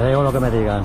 Me digo lo que me digan.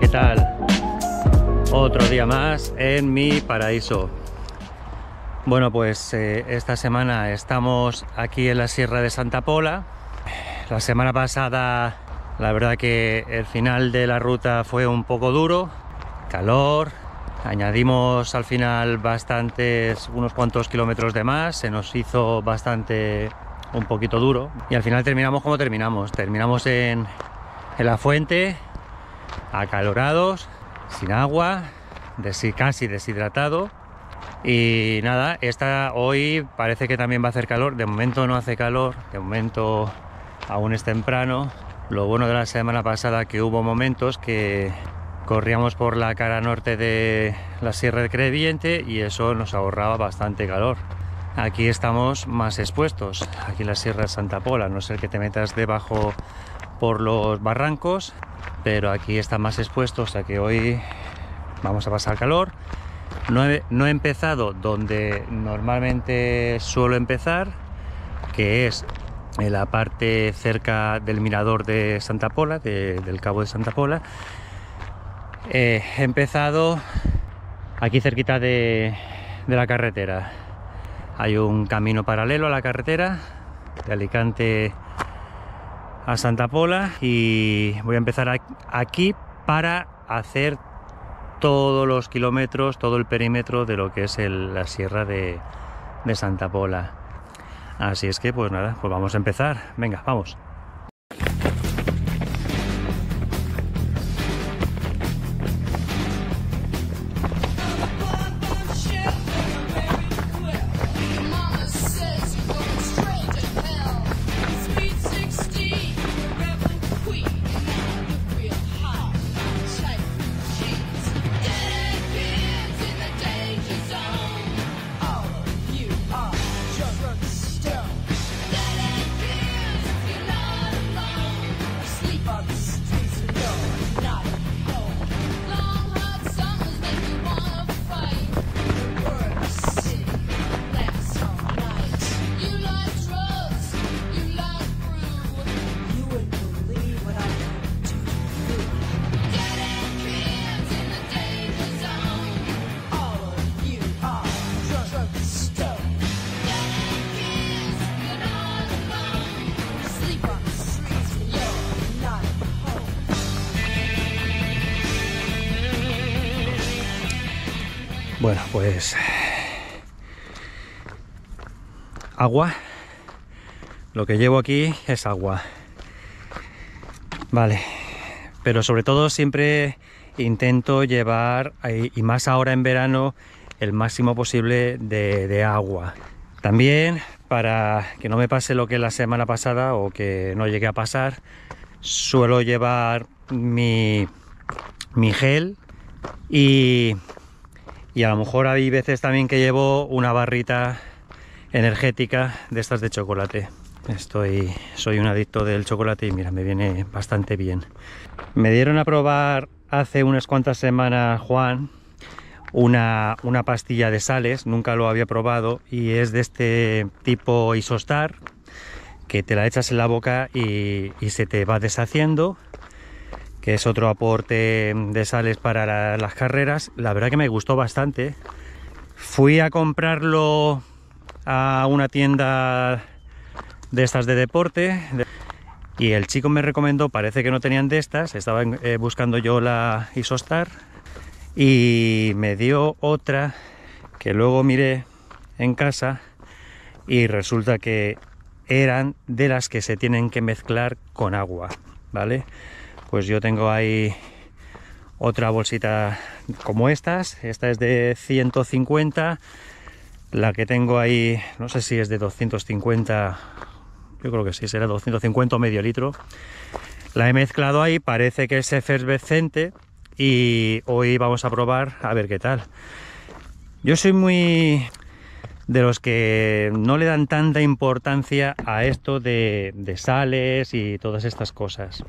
¿Qué tal? Otro día más en mi paraíso. Bueno, pues eh, esta semana estamos aquí en la Sierra de Santa Pola. La semana pasada, la verdad que el final de la ruta fue un poco duro, calor. Añadimos al final bastantes, unos cuantos kilómetros de más, se nos hizo bastante, un poquito duro. Y al final terminamos como terminamos. Terminamos en, en la fuente, acalorados, sin agua, casi deshidratado. Y nada, esta hoy parece que también va a hacer calor. De momento no hace calor, de momento aún es temprano. Lo bueno de la semana pasada que hubo momentos que corríamos por la cara norte de la Sierra de Crevillente y eso nos ahorraba bastante calor. Aquí estamos más expuestos, aquí en la Sierra de Santa Pola, a no ser que te metas debajo por los barrancos, pero aquí está más expuesto, o sea que hoy vamos a pasar calor. No he, no he empezado donde normalmente suelo empezar, que es en la parte cerca del mirador de Santa Pola, de- del cabo de Santa Pola. Eh, he empezado aquí cerquita de, de la carretera. Hay un camino paralelo a la carretera de Alicante a Santa Pola y voy a empezar aquí para hacer todos los kilómetros, todo el perímetro de lo que es la sierra de, de Santa Pola. Así es que pues nada, pues vamos a empezar. Venga, vamos. Bueno, pues agua. Lo que llevo aquí es agua. Vale. Pero sobre todo siempre intento llevar, y más ahora en verano, el máximo posible de, de agua. También para que no me pase lo que la semana pasada o que no llegue a pasar, suelo llevar mi, mi gel y, y a lo mejor hay veces también que llevo una barrita energética de estas de chocolate. Estoy, soy un adicto del chocolate y mira, me viene bastante bien. Me dieron a probar hace unas cuantas semanas, Juan, una, una pastilla de sales, nunca lo había probado y es de este tipo Isostar, que te la echas en la boca y, y se te va deshaciendo que es otro aporte de sales para la- las carreras. La verdad que me gustó bastante. Fui a comprarlo a una tienda de estas de deporte de- y el chico me recomendó, parece que no tenían de estas, estaba eh, buscando yo la Isostar y me dio otra que luego miré en casa y resulta que eran de las que se tienen que mezclar con agua, ¿vale? Pues yo tengo ahí otra bolsita como estas, esta es de 150, la que tengo ahí, no sé si es de 250 yo creo que sí, será 250 o medio litro. La he mezclado ahí, parece que es efervescente y hoy vamos a probar a ver qué tal. Yo soy muy de los que no le dan tanta importancia a esto de, sales y todas estas cosas.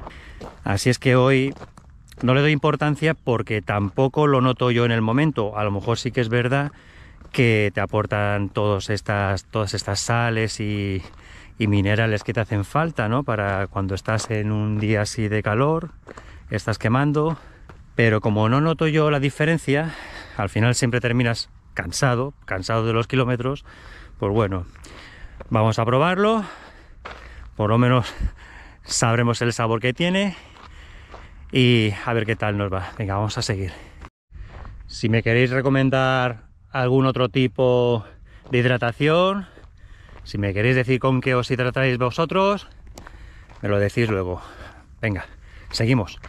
Así es que hoy no le doy importancia porque tampoco lo noto yo en el momento. A lo mejor sí que es verdad que te aportan todas estas, todas estas sales y, y minerales que te hacen falta, ¿no? Para cuando estás en un día así de calor, estás quemando. Pero como no noto yo la diferencia, al final siempre terminas cansado, cansado de los kilómetros. Pues bueno, vamos a probarlo. Por lo menos sabremos el sabor que tiene y a ver qué tal nos va. Venga, vamos a seguir. Si me queréis recomendar algún otro tipo de hidratación, si me queréis decir con qué os hidratáis vosotros, me lo decís luego. Venga, seguimos.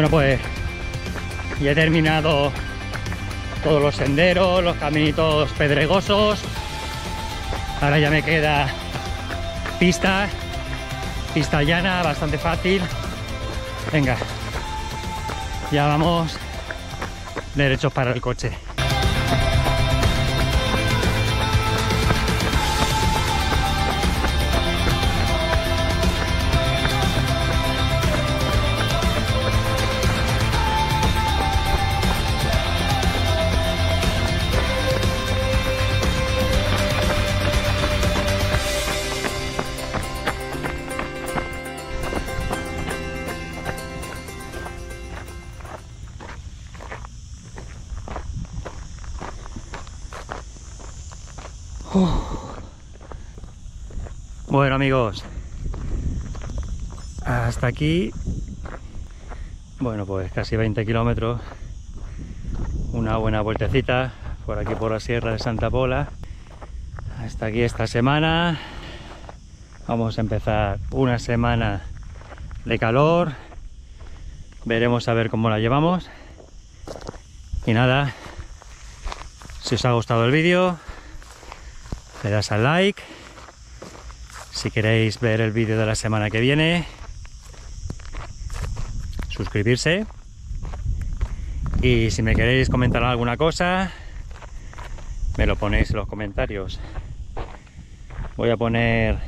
Bueno, pues ya he terminado todos los senderos, los caminitos pedregosos. Ahora ya me queda pista, pista llana, bastante fácil. Venga, ya vamos derechos para el coche. Bueno amigos, hasta aquí, bueno pues casi 20 kilómetros, una buena vueltecita por aquí por la sierra de Santa Pola. Hasta aquí esta semana, vamos a empezar una semana de calor. Veremos a ver cómo la llevamos. Y nada, si os ha gustado el vídeo, le das al like. Si queréis ver el vídeo de la semana que viene, suscribirse. Y si me queréis comentar alguna cosa, me lo ponéis en los comentarios. Voy a poner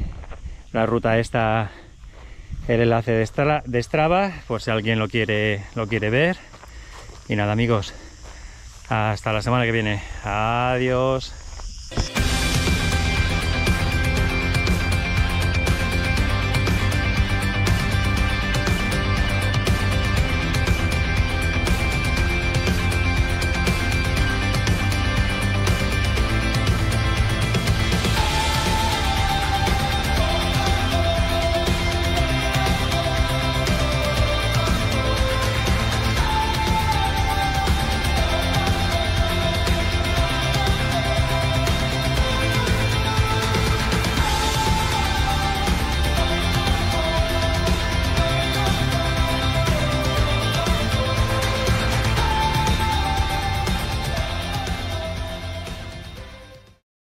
la ruta esta, el enlace de, Stra- de Strava, por si alguien lo quiere, lo quiere ver. Y nada amigos, hasta la semana que viene. Adiós.